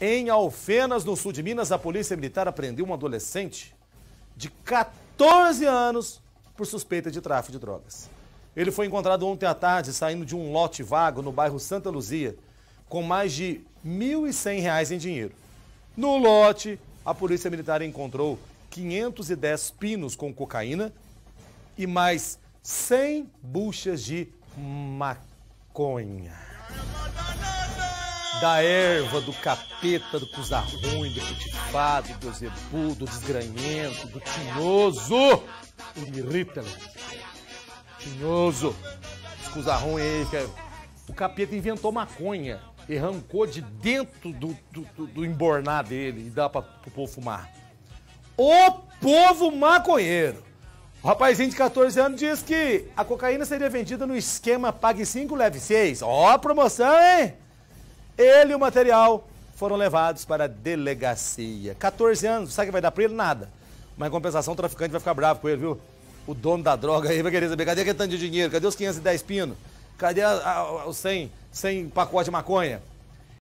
Em Alfenas, no sul de Minas, a polícia militar apreendeu um adolescente de 14 anos por suspeita de tráfico de drogas. Ele foi encontrado ontem à tarde saindo de um lote vago no bairro Santa Luzia com mais de R$ 1.100 em dinheiro. No lote, a polícia militar encontrou 510 pinos com cocaína e mais 100 buchas de maconha da erva, do capeta, do coisa ruim, do putifado, do zebu, do desgranhento, do tinhoso. Ele irrita, né? Tinhoso. Os coisa ruim aí, que é... O capeta inventou maconha e arrancou de dentro do, do, do, do embornar dele e dá para o povo fumar. O povo maconheiro. O rapazinho de 14 anos diz que a cocaína seria vendida no esquema Pague 5, Leve 6. Ó, promoção, hein? Ele e o material foram levados para a delegacia. 14 anos, sabe o que vai dar pra ele? Nada. Mas em compensação, o traficante vai ficar bravo com ele, viu? O dono da droga aí vai querer saber, cadê aquele tanto de dinheiro? Cadê os 510 pinos? Cadê os 100, 100 pacotes de maconha?